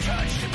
touch.